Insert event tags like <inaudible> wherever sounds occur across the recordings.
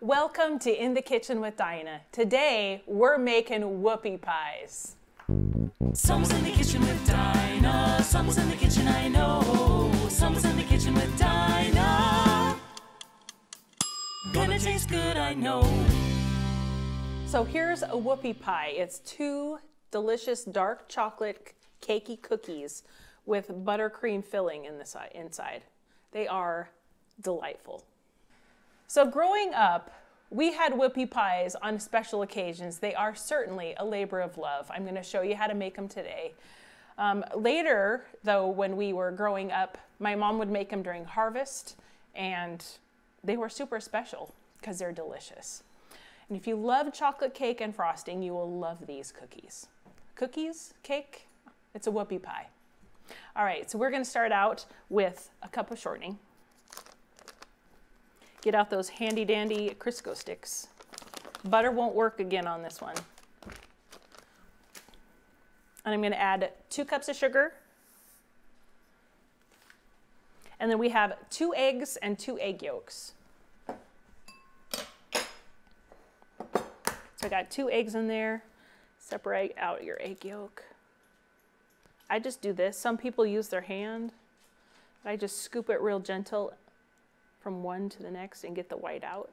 Welcome to In the Kitchen with Dinah. Today we're making whoopie pies. Someone's in the kitchen with Dinah. Someone's in the kitchen, I know. Someone's in the kitchen with Dinah. Gonna taste good, I know. So here's a whoopie pie. It's two delicious dark chocolate cakey cookies with buttercream filling in the si- inside. They are delightful. So growing up, we had whoopie pies on special occasions. They are certainly a labor of love. I'm going to show you how to make them today. Um, later, though, when we were growing up, my mom would make them during harvest, and they were super special because they're delicious. And if you love chocolate cake and frosting, you will love these cookies. Cookies, cake, it's a whoopie pie. All right, so we're going to start out with a cup of shortening. Get out those handy dandy Crisco sticks. Butter won't work again on this one. And I'm going to add two cups of sugar. And then we have two eggs and two egg yolks. So I got two eggs in there. Separate out your egg yolk. I just do this. Some people use their hand. I just scoop it real gentle from one to the next and get the white out.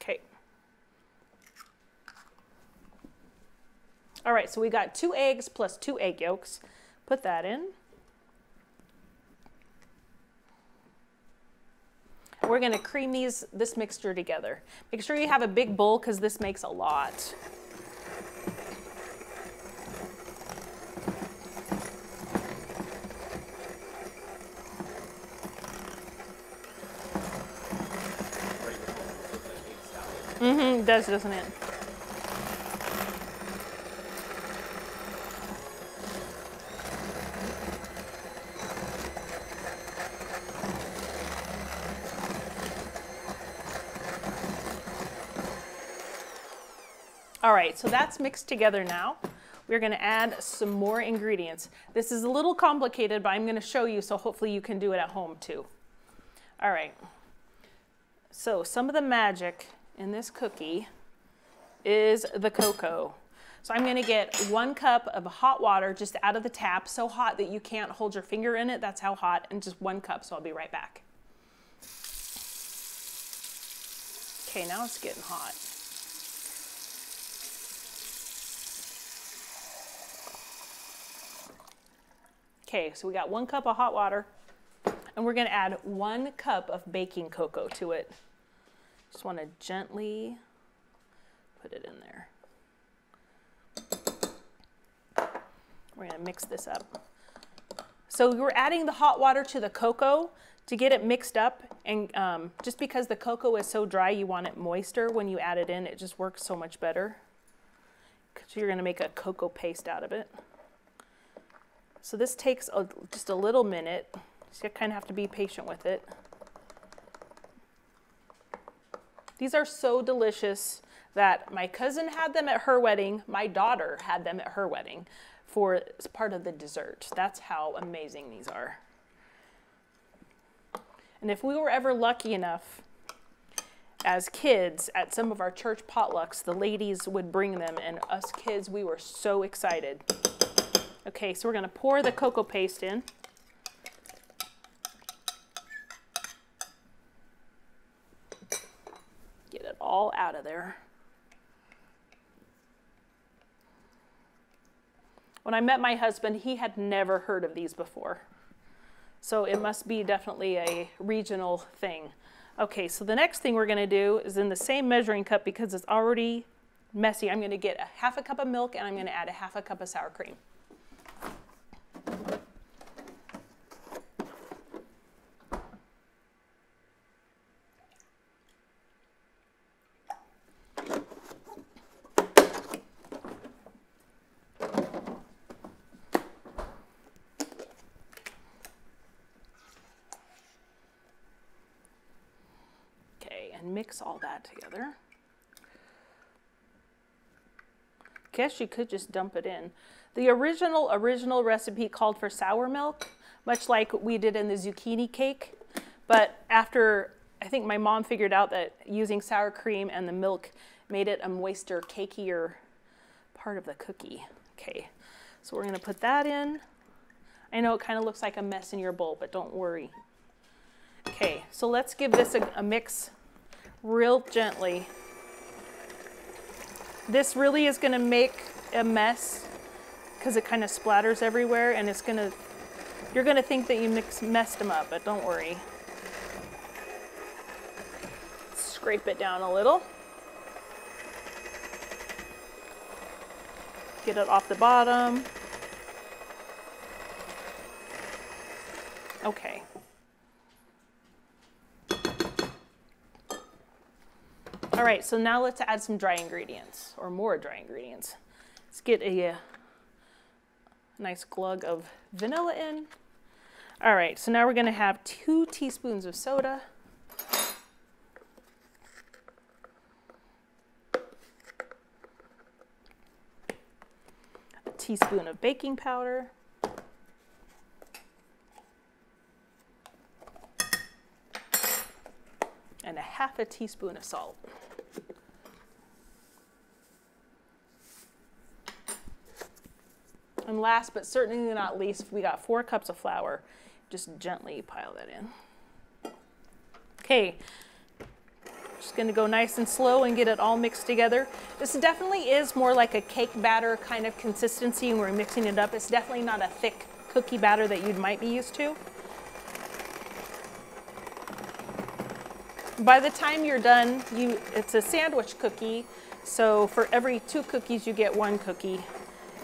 Okay. All right, so we got two eggs plus two egg yolks. Put that in. We're gonna cream these, this mixture together. Make sure you have a big bowl because this makes a lot. Mm-hmm, it does, doesn't it? All right, so that's mixed together now. We're gonna add some more ingredients. This is a little complicated, but I'm gonna show you, so hopefully you can do it at home too. All right, so some of the magic in this cookie is the cocoa. So I'm gonna get one cup of hot water just out of the tap, so hot that you can't hold your finger in it, that's how hot, and just one cup, so I'll be right back. Okay, now it's getting hot. Okay, so we got one cup of hot water, and we're gonna add one cup of baking cocoa to it. Just wanna gently put it in there. We're gonna mix this up. So we're adding the hot water to the cocoa to get it mixed up, and um, just because the cocoa is so dry, you want it moister when you add it in, it just works so much better. So you're gonna make a cocoa paste out of it. So this takes a, just a little minute. So you kind of have to be patient with it. These are so delicious that my cousin had them at her wedding. My daughter had them at her wedding for part of the dessert. That's how amazing these are. And if we were ever lucky enough as kids at some of our church potlucks, the ladies would bring them, and us kids, we were so excited. Okay, so we're to pour the cocoa paste in. It all out of there. When I met my husband, he had never heard of these before. So it must be definitely a regional thing. Okay, so the next thing we're going to do is in the same measuring cup because it's already messy. I'm going to get a half a cup of milk and I'm going to add a half a cup of sour cream. Okay, and mix all that together. guess you could just dump it in. The original, original recipe called for sour milk, much like we did in the zucchini cake. But after, I think my mom figured out that using sour cream and the milk made it a moister, cakier part of the cookie. Okay, so we're gonna put that in. I know it kind of looks like a mess in your bowl, but don't worry. Okay, so let's give this a, a mix real gently. This really is gonna make a mess because it kind of splatters everywhere and it's gonna, you're gonna think that you mix, messed them up, but don't worry. Scrape it down a little. Get it off the bottom. Okay. All right, so now let's add some dry ingredients or more dry ingredients. Let's get a, uh, nice glug of vanilla in. All right, so now we're gonna have two teaspoons of soda. A teaspoon of baking powder. And a half a teaspoon of salt. And last but certainly not least, we got four cups of flour. Just gently pile that in. Okay, just gonna go nice and slow and get it all mixed together. This definitely is more like a cake batter kind of consistency when we're mixing it up. It's definitely not a thick cookie batter that you might be used to. By the time you're done, you it's a sandwich cookie. So for every two cookies, you get one cookie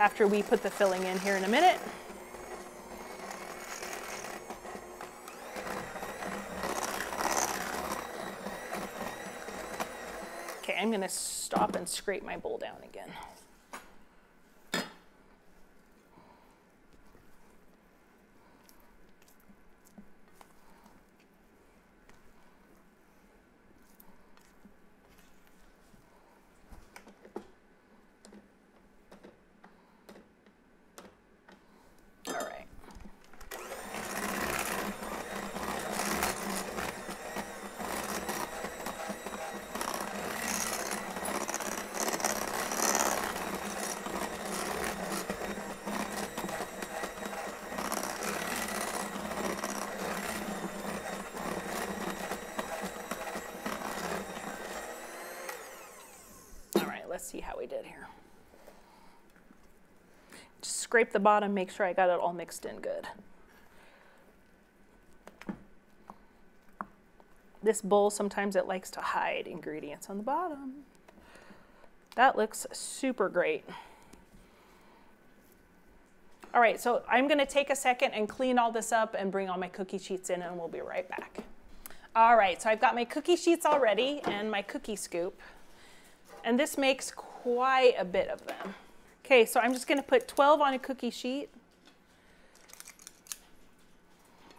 after we put the filling in here in a minute. Okay, I'm gonna stop and scrape my bowl down again. All right. All right, let's see how we did here. Just scrape the bottom, make sure I got it all mixed in good. This bowl, sometimes it likes to hide ingredients on the bottom. That looks super great. All right, so I'm gonna take a second and clean all this up and bring all my cookie sheets in and we'll be right back. All right, so I've got my cookie sheets already and my cookie scoop. And this makes quite a bit of them. Okay, so I'm just gonna put 12 on a cookie sheet.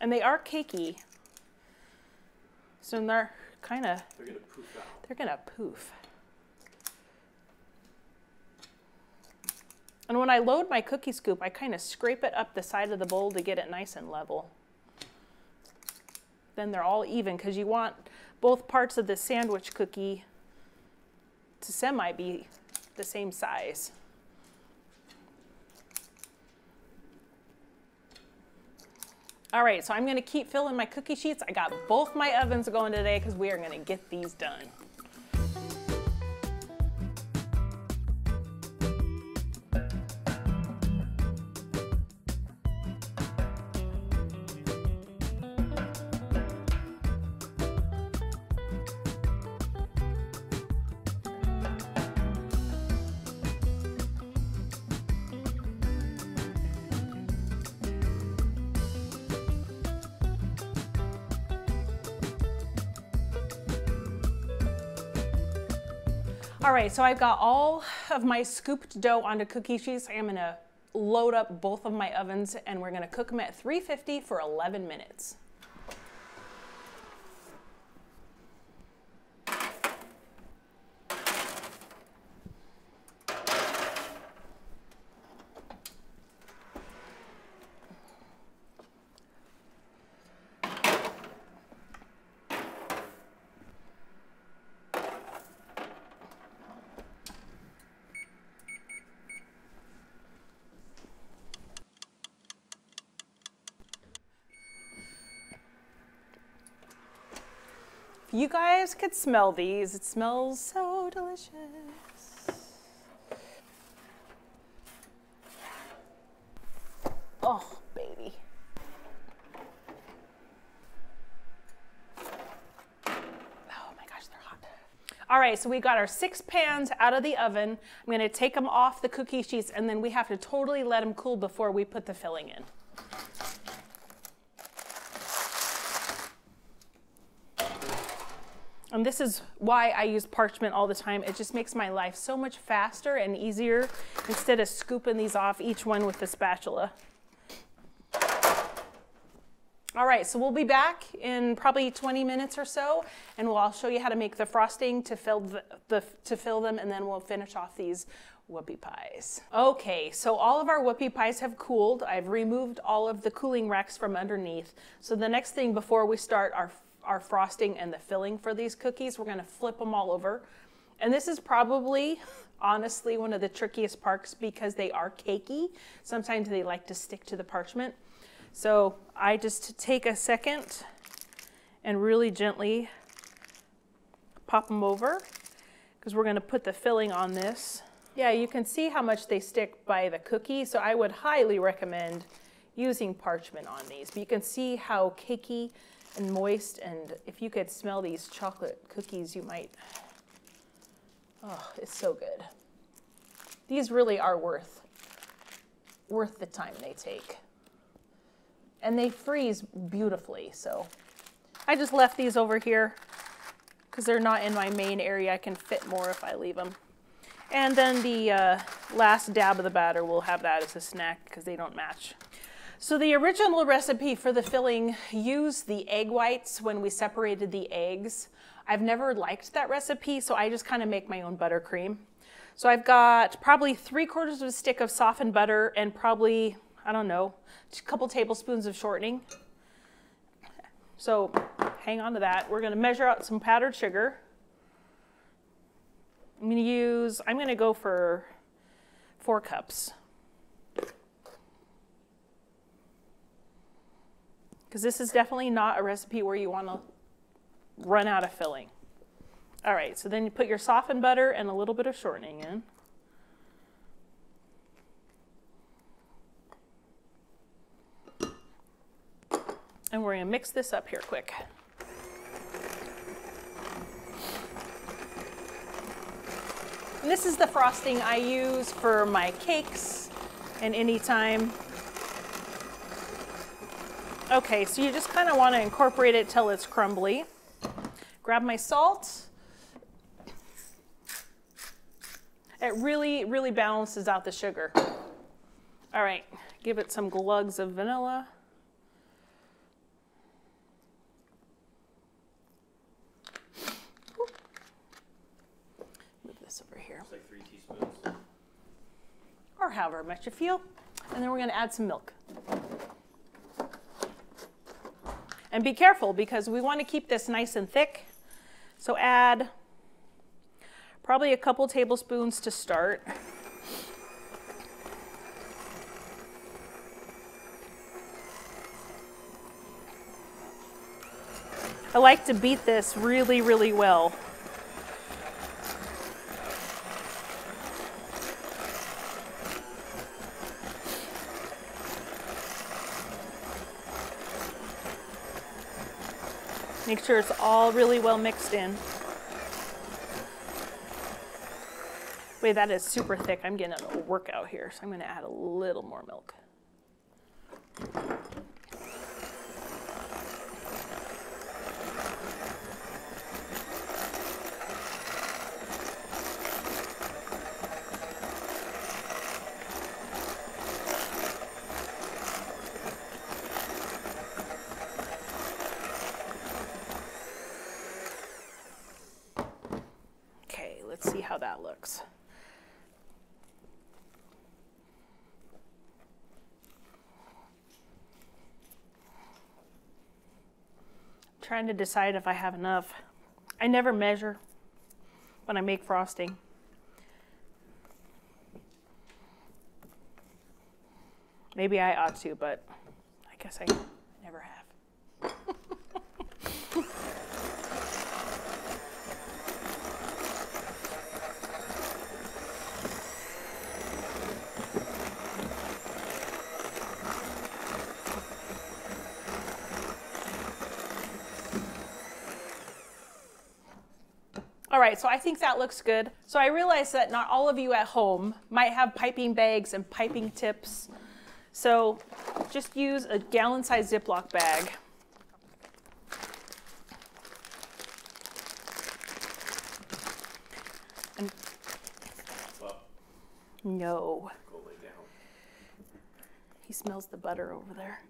And they are cakey. So they're kind of, They're gonna poof out. they're gonna poof. And when I load my cookie scoop, I kind of scrape it up the side of the bowl to get it nice and level. Then they're all even because you want both parts of the sandwich cookie to semi be the same size. All right, so I'm gonna keep filling my cookie sheets. I got both my ovens going today because we are gonna get these done. All right, so I've got all of my scooped dough onto cookie sheets. I'm gonna load up both of my ovens and we're gonna cook them at 350 for 11 minutes. You guys could smell these. It smells so delicious. Oh, baby. Oh my gosh, they're hot. All right, so we got our six pans out of the oven. I'm gonna take them off the cookie sheets and then we have to totally let them cool before we put the filling in. And this is why I use parchment all the time. It just makes my life so much faster and easier instead of scooping these off each one with the spatula. All right, so we'll be back in probably 20 minutes or so, and we'll, I'll show you how to make the frosting to fill, the, the, to fill them, and then we'll finish off these whoopie pies. Okay, so all of our whoopie pies have cooled. I've removed all of the cooling racks from underneath. So the next thing before we start our our frosting and the filling for these cookies. We're gonna flip them all over. And this is probably, honestly, one of the trickiest parts because they are cakey. Sometimes they like to stick to the parchment. So I just take a second and really gently pop them over because we're gonna put the filling on this. Yeah, you can see how much they stick by the cookie. So I would highly recommend using parchment on these. But you can see how cakey and moist. And if you could smell these chocolate cookies, you might. Oh, it's so good. These really are worth worth the time they take. And they freeze beautifully. So I just left these over here because they're not in my main area. I can fit more if I leave them. And then the uh, last dab of the batter, we'll have that as a snack because they don't match. So the original recipe for the filling used the egg whites when we separated the eggs. I've never liked that recipe, so I just kind of make my own buttercream. So I've got probably three quarters of a stick of softened butter and probably, I don't know, a couple tablespoons of shortening. So hang on to that. We're gonna measure out some powdered sugar. I'm gonna use, I'm gonna go for four cups. Because this is definitely not a recipe where you want to run out of filling. All right, so then you put your softened butter and a little bit of shortening in. And we're to mix this up here quick. And this is the frosting I use for my cakes and anytime Okay, so you just kind of want to incorporate it till it's crumbly. Grab my salt. It really, really balances out the sugar. All right, give it some glugs of vanilla. Move this over here. Like. Or however much you feel. And then we're going to add some milk. And be careful because we want to keep this nice and thick. So add probably a couple tablespoons to start. I like to beat this really, really well. Make sure it's all really well mixed in. Wait, that is super thick. I'm getting a workout here, so I'm gonna add a little more milk. Okay, let's see how that looks. Trying to decide if I have enough. I never measure when I make frosting. Maybe I ought to, but I guess I never have. All right, so I think that looks good. So I realize that not all of you at home might have piping bags and piping tips. So just use a gallon size Ziploc bag. And no. Go lay down. He smells the butter over there.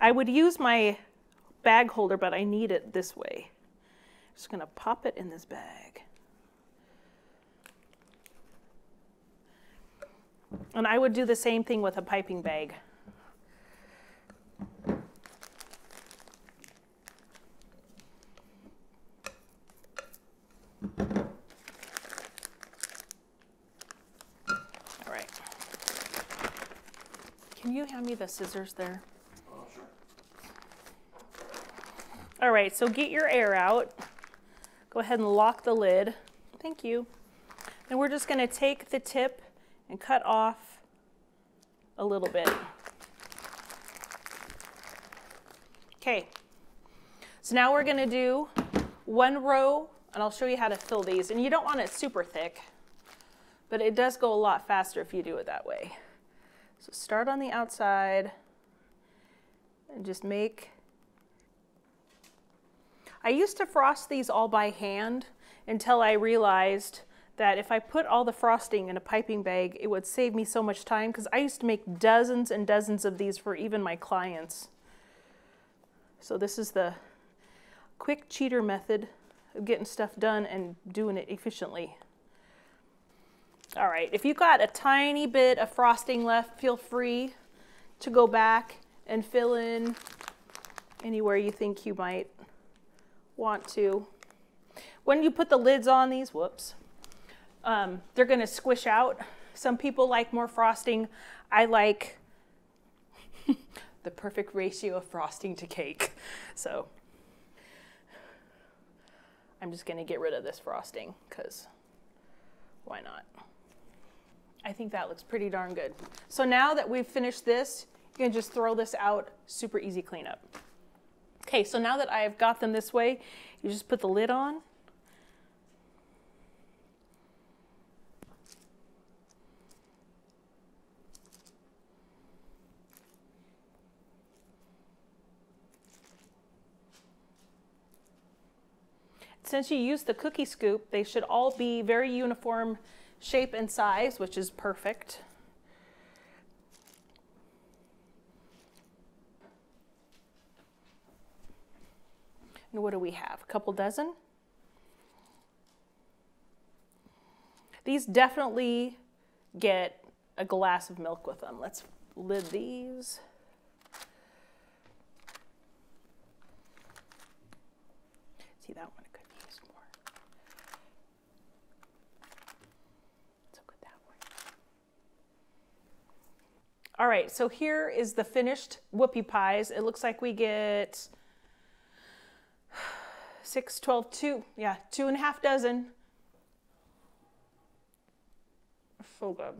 I would use my bag holder, but I need it this way. Just gonna pop it in this bag. And I would do the same thing with a piping bag. All right. Can you hand me the scissors there? Oh. All right, so get your air out. Go ahead and lock the lid. Thank you. And we're just gonna take the tip and cut off a little bit. Okay, so now we're gonna do one row, and I'll show you how to fill these. And you don't want it super thick, but it does go a lot faster if you do it that way. So start on the outside and just make I used to frost these all by hand until I realized that if I put all the frosting in a piping bag, it would save me so much time because I used to make dozens and dozens of these for even my clients. So this is the quick cheater method of getting stuff done and doing it efficiently. All right, if you've got a tiny bit of frosting left, feel free to go back and fill in anywhere you think you might want to. When you put the lids on these, whoops, um, they're going to squish out. Some people like more frosting. I like <laughs> the perfect ratio of frosting to cake. So I'm just going to get rid of this frosting because why not? I think that looks pretty darn good. So now that we've finished this, you can just throw this out, super easy cleanup. Okay, so now that I've got them this way, you just put the lid on. Since you use the cookie scoop, they should all be very uniform shape and size, which is perfect. And what do we have? A couple dozen? These definitely get a glass of milk with them. Let's lid these. See that one could use more. Look at that one. All right, so here is the finished whoopie pies. It looks like we get six, 12, two, yeah, two and a half dozen. So good.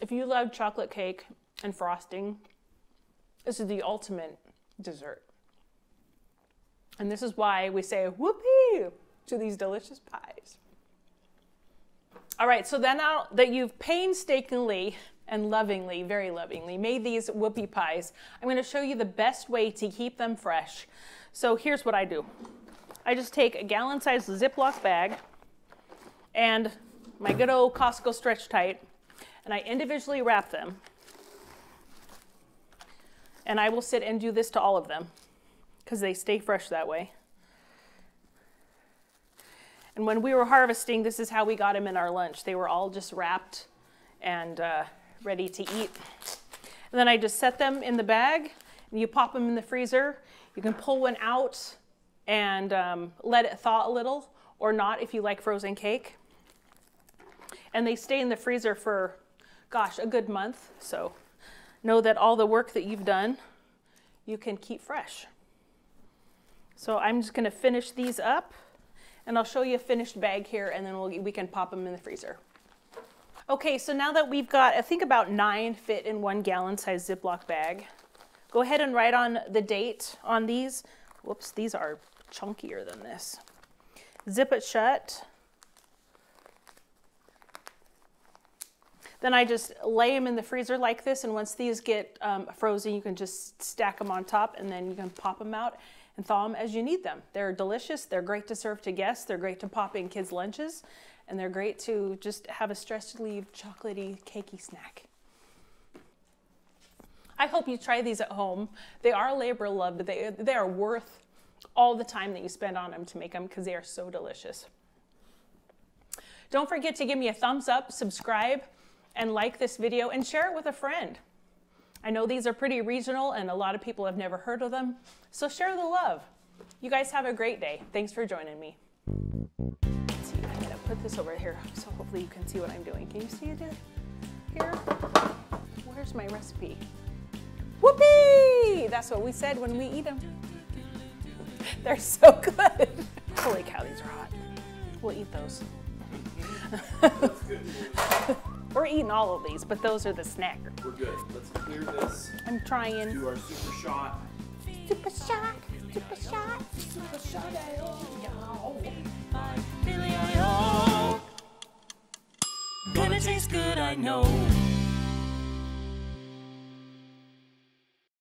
If you love chocolate cake and frosting, this is the ultimate dessert. And this is why we say whoopee to these delicious pies. All right, so then now that you've painstakingly and lovingly, very lovingly, made these whoopie pies, I'm going to show you the best way to keep them fresh. So here's what I do I just take a gallon sized Ziploc bag and my good old Costco Stretch-Tite, and I individually wrap them. And I will sit and do this to all of them because they stay fresh that way. And when we were harvesting, this is how we got them in our lunch. They were all just wrapped and uh, ready to eat. And then I just set them in the bag, and you pop them in the freezer. You can pull one out and um, let it thaw a little, or not if you like frozen cake. And they stay in the freezer for, gosh, a good month. So know that all the work that you've done, you can keep fresh. So I'm just going to finish these up and I'll show you a finished bag here and then we'll, we can pop them in the freezer. Okay, so now that we've got, I think about nine fit in one gallon size Ziploc bag, go ahead and write on the date on these. Whoops, these are chunkier than this. zip it shut. Then I just lay them in the freezer like this, and once these get um, frozen, you can just stack them on top, and then you can pop them out and thaw them as you need them. They're delicious. They're great to serve to guests. They're great to pop in kids' lunches, and they're great to just have a stress relief, chocolatey, cakey snack. I hope you try these at home. They are labor love, but they, they are worth all the time that you spend on them to make them because they are so delicious. Don't forget to give me a thumbs up, subscribe, and like this video and share it with a friend. I know these are pretty regional and a lot of people have never heard of them, so share the love. You guys have a great day. Thanks for joining me. Let's see, I'm gonna put this over here so hopefully you can see what I'm doing. Can you see it here? Where's my recipe? Whoopee! That's what we said when we eat them. They're so <laughs> good. Holy cow, these are hot. We'll eat those. <laughs> We're eating all of these, but those are the snacker. We're good. Let's clear this. I'm trying. Do our super shot. Super shot, super shot. Billy-I-O. Gonna taste good, I know.